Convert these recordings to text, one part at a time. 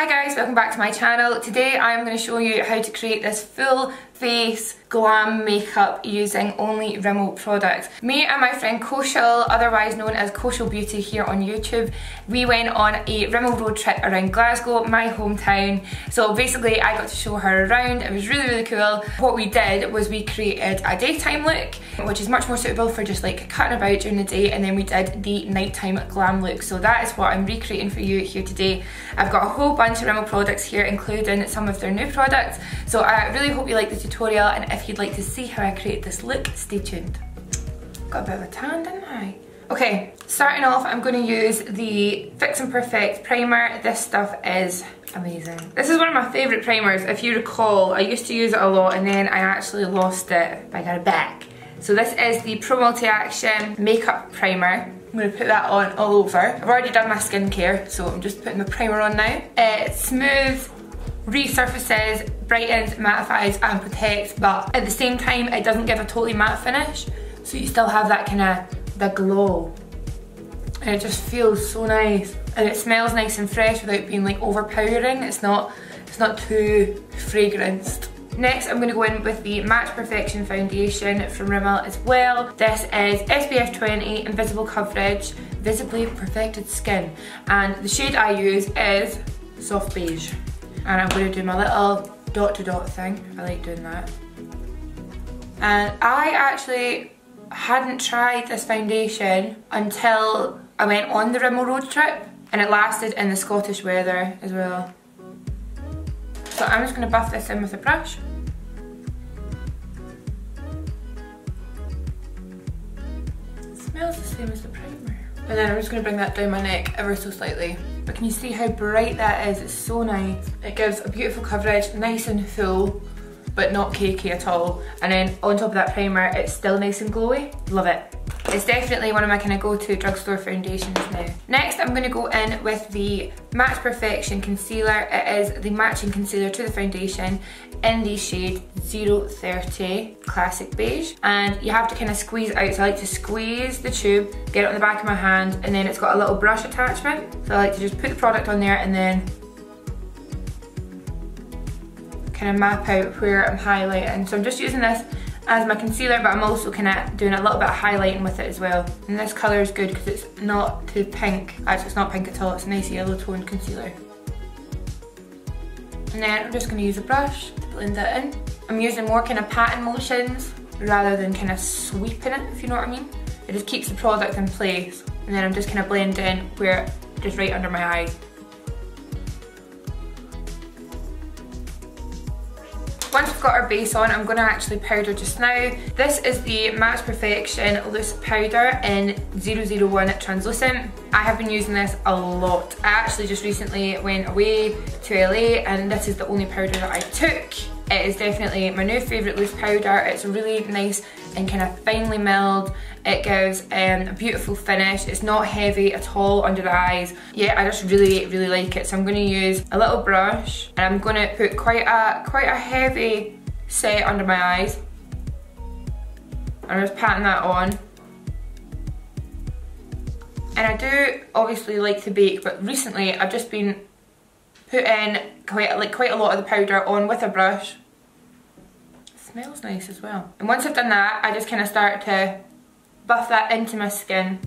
Hi guys, welcome back to my channel. Today I'm going to show you how to create this full face glam makeup using only Rimmel products. Me and my friend Kaushal, otherwise known as Kaushal Beauty here on YouTube, we went on a Rimmel road trip around Glasgow, my hometown. So basically I got to show her around, it was really really cool. What we did was we created a daytime look, which is much more suitable for just like cutting about during the day and then we did the nighttime glam look. So that is what I'm recreating for you here today. I've got a whole bunch of Rimmel products here including some of their new products. So I really hope you like the tutorial and if you'd like to see how I create this look, stay tuned. Got a bit of a tan, didn't I? Okay, starting off, I'm going to use the Fix and Perfect primer. This stuff is amazing. This is one of my favourite primers. If you recall, I used to use it a lot and then I actually lost it. I got it back. So this is the Pro Multi Action Makeup Primer. I'm going to put that on all over. I've already done my skincare, so I'm just putting the primer on now. It smooth, resurfaces, brightens, mattifies and protects but at the same time it doesn't give a totally matte finish. So you still have that kind of the glow. And it just feels so nice. And it smells nice and fresh without being like overpowering. It's not it's not too fragranced. Next, I'm going to go in with the Match Perfection Foundation from Rimmel as well. This is SPF 20 Invisible Coverage Visibly Perfected Skin. And the shade I use is Soft Beige. And I'm going to do my little dot to dot thing. I like doing that. And I actually hadn't tried this foundation until I went on the Rimmel road trip and it lasted in the Scottish weather as well. So I'm just going to buff this in with a brush. Smells the same as the primer. And then I'm just to bring that down my neck ever so slightly. But can you see how bright that is? It's so nice. It gives a beautiful coverage, nice and full, but not cakey at all. And then on top of that primer, it's still nice and glowy. Love it. It's definitely one of my kind of go-to drugstore foundations now. Next, I'm going to go in with the Match Perfection Concealer. It is the matching concealer to the foundation in the shade 030 Classic Beige. And you have to kind of squeeze out. So I like to squeeze the tube, get it on the back of my hand, and then it's got a little brush attachment. So I like to just put the product on there and then kind of map out where I'm highlighting. So I'm just using this as my concealer, but I'm also kind of doing a little bit of highlighting with it as well. And this colour is good because it's not too pink. Actually, it's not pink at all. It's a nice yellow toned concealer. And then I'm just going to use a brush to blend that in. I'm using more kind of patting motions rather than kind of sweeping it, if you know what I mean. It just keeps the product in place. And then I'm just kind of blending where, just right under my eyes. Once we've got our base on, I'm going to actually powder just now. This is the Match Perfection Loose Powder in 001 Translucent. I have been using this a lot. I actually just recently went away to LA and this is the only powder that I took. It is definitely my new favourite loose powder. It's really nice and kind of finely milled. It gives um, a beautiful finish. It's not heavy at all under the eyes. Yeah, I just really, really like it. So I'm going to use a little brush and I'm going to put quite a, quite a heavy set under my eyes. I'm just patting that on. And I do obviously like to bake, but recently I've just been putting quite like quite a lot of the powder on with a brush smells nice as well. And once I've done that, I just kind of start to buff that into my skin.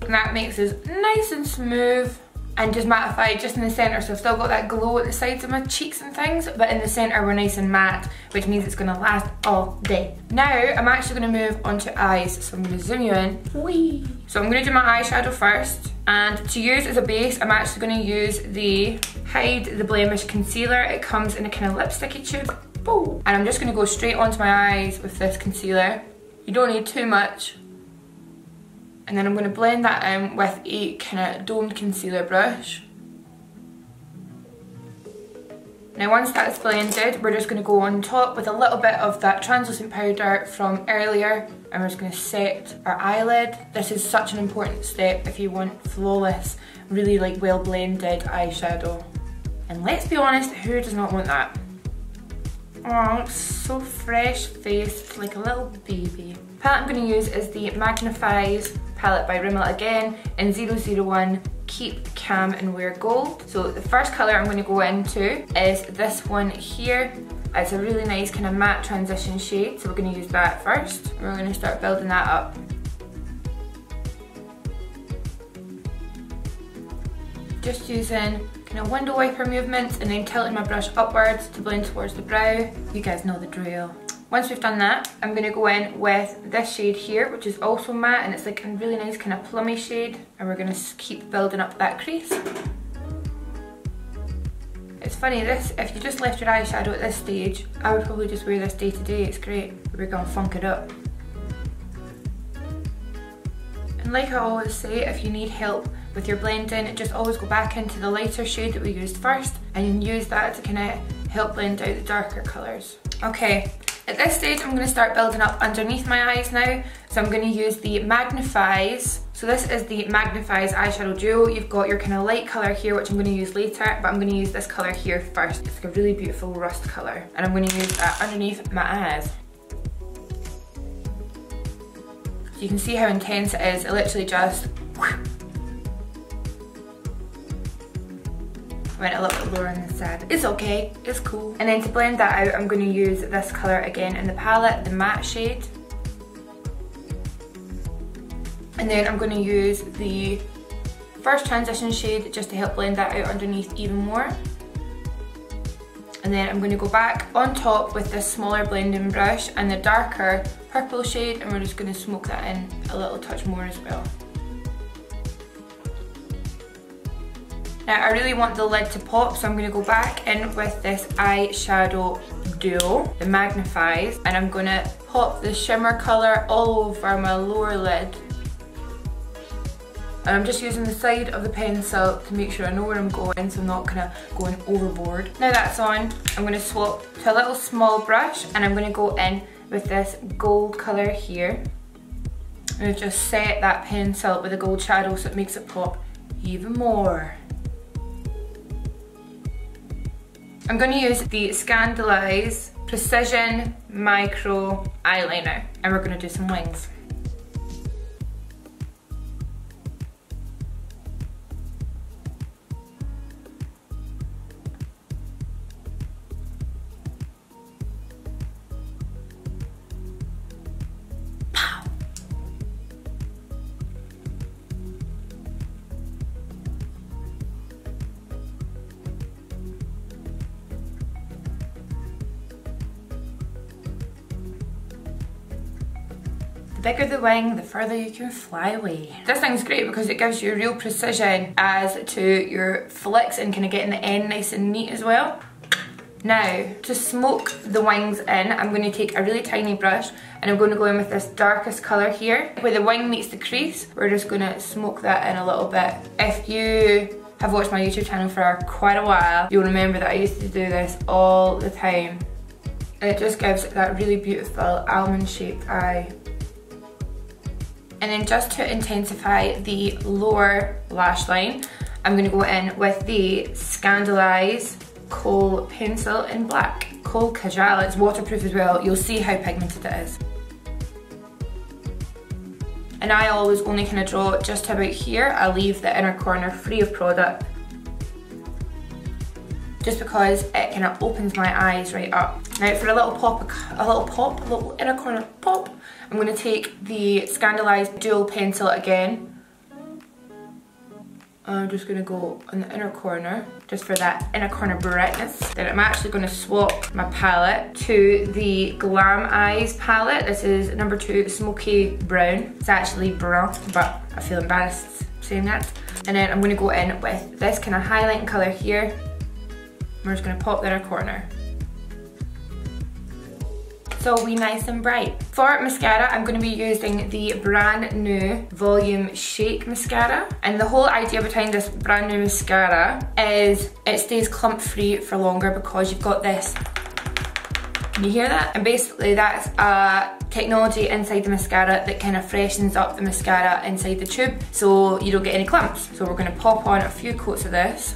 And that makes it nice and smooth and just mattified just in the centre so I've still got that glow at the sides of my cheeks and things but in the centre we're nice and matte which means it's going to last all day. Now I'm actually going to move on to eyes so I'm going to zoom you in. Whee! So I'm going to do my eyeshadow first and to use as a base I'm actually going to use the Hide the Blemish Concealer. It comes in a kind of lipsticky tube. And I'm just going to go straight onto my eyes with this concealer. You don't need too much and then I'm going to blend that in with a kind of domed concealer brush. Now once that's blended, we're just going to go on top with a little bit of that translucent powder from earlier and we're just going to set our eyelid. This is such an important step if you want flawless, really like well blended eyeshadow. And let's be honest, who does not want that? Oh, so fresh faced, like a little baby. The palette I'm going to use is the Magnifies palette by Rimmel again in 001 Keep Calm and Wear Gold. So the first colour I'm going to go into is this one here. It's a really nice kind of matte transition shade, so we're going to use that first. We're going to start building that up. Just using kind of window wiper movements and then tilting my brush upwards to blend towards the brow. You guys know the drill. Once we've done that, I'm going to go in with this shade here, which is also matte, and it's like a really nice kind of plummy shade, and we're going to keep building up that crease. It's funny, this, if you just left your eyeshadow at this stage, I would probably just wear this day to day, it's great. We're going to funk it up. And like I always say, if you need help with your blending, just always go back into the lighter shade that we used first and use that to kind of help blend out the darker colours. Okay, at this stage, I'm going to start building up underneath my eyes now. So I'm going to use the Magnifies. So this is the Magnifies eyeshadow duo. You've got your kind of light colour here, which I'm going to use later, but I'm going to use this colour here first. It's like a really beautiful rust colour. And I'm going to use that underneath my eyes. You can see how intense it is. It literally just went a little bit lower on the side. It's okay, it's cool. And then to blend that out, I'm gonna use this color again in the palette, the matte shade. And then I'm gonna use the first transition shade just to help blend that out underneath even more. And then I'm going to go back on top with this smaller blending brush and the darker purple shade and we're just going to smoke that in a little touch more as well. Now I really want the lid to pop so I'm going to go back in with this eyeshadow duo, the Magnifies, and I'm going to pop the shimmer colour all over my lower lid. And I'm just using the side of the pencil to make sure I know where I'm going so I'm not kind of going overboard. Now that's on, I'm going to swap to a little small brush and I'm going to go in with this gold colour here. I'm going to just set that pencil with a gold shadow so it makes it pop even more. I'm going to use the Scandaleyes Precision Micro Eyeliner and we're going to do some wings. Bigger the wing, the further you can fly away. This thing's great because it gives you real precision as to your flicks and kind of getting the end nice and neat as well. Now, to smoke the wings in, I'm going to take a really tiny brush and I'm going to go in with this darkest colour here. Where the wing meets the crease, we're just going to smoke that in a little bit. If you have watched my YouTube channel for quite a while, you'll remember that I used to do this all the time. And it just gives that really beautiful almond shaped eye. And then just to intensify the lower lash line, I'm gonna go in with the Scandaleyes Kohl Pencil in black. Kohl Kajal, it's waterproof as well. You'll see how pigmented it is. And I always only kind of draw just about here. I leave the inner corner free of product just because it kind of opens my eyes right up. Now for a little pop, a little pop, a little inner corner pop, I'm going to take the Scandaleyes dual pencil again. I'm just going to go in the inner corner, just for that inner corner brightness. Then I'm actually going to swap my palette to the Glam Eyes palette. This is number two, Smoky Brown. It's actually brown, but I feel embarrassed saying that. And then I'm going to go in with this kind of highlighting colour here. We're just going to pop that in corner so we nice and bright. For mascara, I'm going to be using the brand new Volume Shake Mascara. And the whole idea behind this brand new mascara is it stays clump free for longer because you've got this can you hear that? And basically that's a technology inside the mascara that kind of freshens up the mascara inside the tube so you don't get any clumps. So we're going to pop on a few coats of this.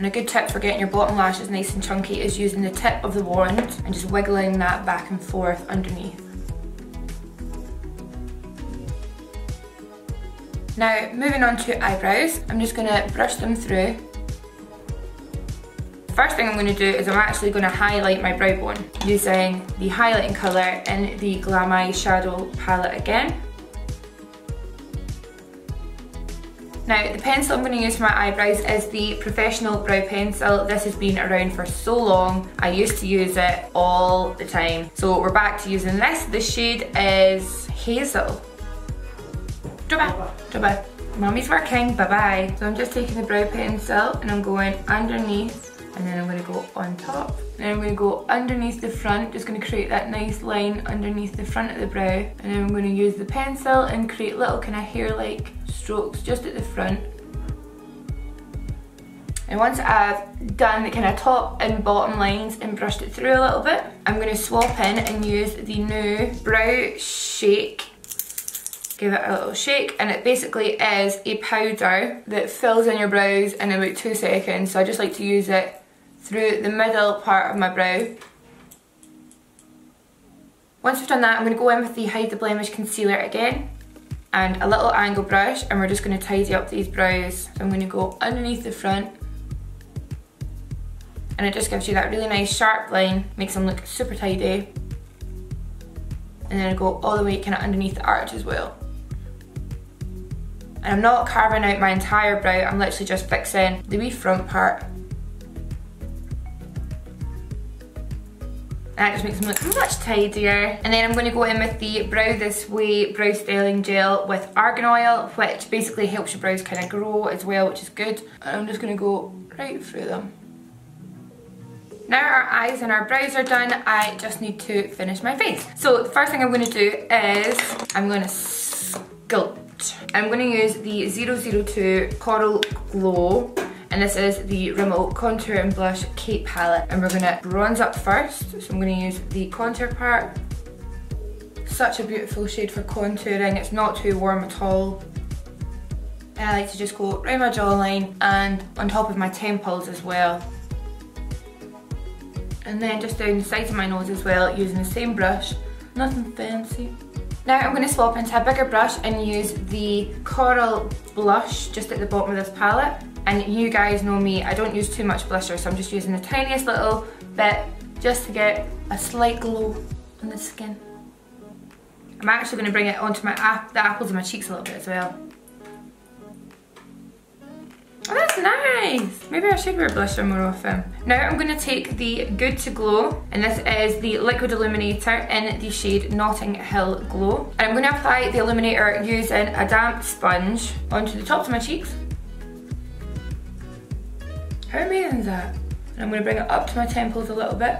And a good tip for getting your bottom lashes nice and chunky is using the tip of the wand and just wiggling that back and forth underneath. Now, moving on to eyebrows, I'm just gonna brush them through. First thing I'm gonna do is I'm actually gonna highlight my brow bone using the highlighting colour in the Glam Eye Shadow palette again. Now, the pencil I'm going to use for my eyebrows is the Professional Brow Pencil. This has been around for so long. I used to use it all the time. So we're back to using this. The shade is Hazel. Bye bye. Mommy's working, bye bye. So I'm just taking the brow pencil and I'm going underneath and then I'm going to go on top. Then I'm to go underneath the front, just going to create that nice line underneath the front of the brow. And then I'm going to use the pencil and create little kind of hair-like strokes just at the front. And once I've done the kind of top and bottom lines and brushed it through a little bit, I'm going to swap in and use the new Brow Shake give it a little shake and it basically is a powder that fills in your brows in about two seconds so I just like to use it through the middle part of my brow. Once I've done that I'm going to go in with the Hide the Blemish Concealer again and a little angle brush and we're just going to tidy up these brows. So I'm going to go underneath the front and it just gives you that really nice sharp line, makes them look super tidy. And then I go all the way kind of underneath the arch as well. And I'm not carving out my entire brow, I'm literally just fixing the wee front part. That just makes them look much tidier. And then I'm going to go in with the Brow This Way Brow Styling Gel with Argan Oil, which basically helps your brows kind of grow as well, which is good. And I'm just going to go right through them. Now our eyes and our brows are done, I just need to finish my face. So the first thing I'm going to do is I'm going to sculpt I'm going to use the 002 Coral Glow and this is the Rimmel Contour and Blush Kate Palette and we're going to bronze up first. So I'm going to use the contour part. Such a beautiful shade for contouring, it's not too warm at all. I like to just go around my jawline and on top of my temples as well. And then just down the sides of my nose as well using the same brush, nothing fancy. Now I'm going to swap into a bigger brush and use the Coral Blush just at the bottom of this palette. And you guys know me, I don't use too much blusher, so I'm just using the tiniest little bit just to get a slight glow on the skin. I'm actually going to bring it onto my the apples of my cheeks a little bit as well. Oh, that's nice. Maybe I should wear blusher more often. Now I'm going to take the Good To Glow, and this is the Liquid Illuminator in the shade Notting Hill Glow. And I'm going to apply the illuminator using a damp sponge onto the tops of my cheeks. How amazing is that? And I'm going to bring it up to my temples a little bit.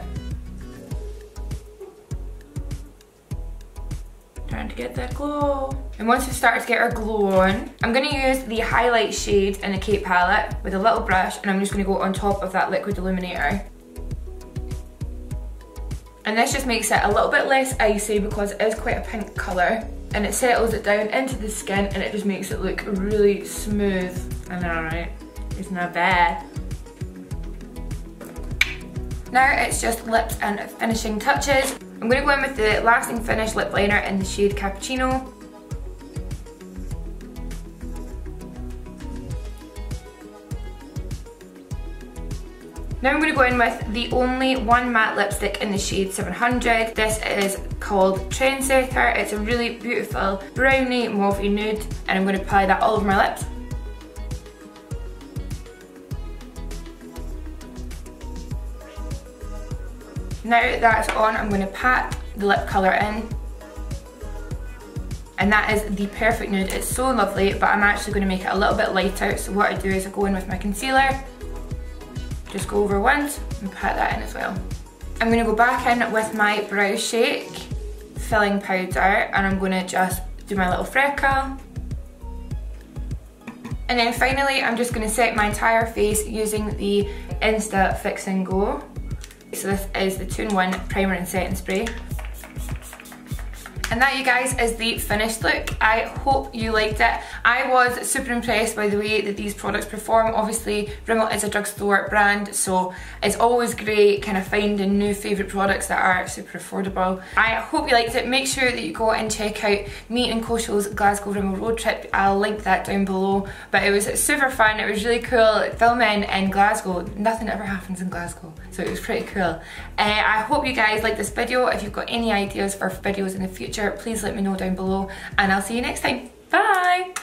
trying to get that glow. And once we start to get our glow on, I'm gonna use the highlight shade in the Kate palette with a little brush and I'm just gonna go on top of that liquid illuminator. And this just makes it a little bit less icy because it is quite a pink colour and it settles it down into the skin and it just makes it look really smooth. I know, right? It's not bad. Now it's just lips and finishing touches. I'm going to go in with the Lasting Finish Lip Liner in the shade Cappuccino. Now I'm going to go in with the only one matte lipstick in the shade 700. This is called Trendsetter. It's a really beautiful brownie mauve nude and I'm going to apply that all over my lips. Now that's on, I'm going to pat the lip colour in. And that is the perfect nude. It's so lovely, but I'm actually going to make it a little bit lighter. So what I do is I go in with my concealer, just go over once and pat that in as well. I'm going to go back in with my Brow Shake filling powder and I'm going to just do my little freckle. And then finally, I'm just going to set my entire face using the Insta Fix and Go. So this is the 2-in-1 Primer and Setting Spray. And that you guys is the finished look. I hope you liked it. I was super impressed by the way that these products perform. Obviously Rimmel is a drugstore brand so it's always great kind of finding new favourite products that are super affordable. I hope you liked it. Make sure that you go and check out me and Kaushals Glasgow Rimmel road trip. I'll link that down below. But it was super fun. It was really cool filming in Glasgow. Nothing ever happens in Glasgow so it was pretty cool. Uh, I hope you guys like this video. If you've got any ideas for videos in the future please let me know down below and I'll see you next time. Bye!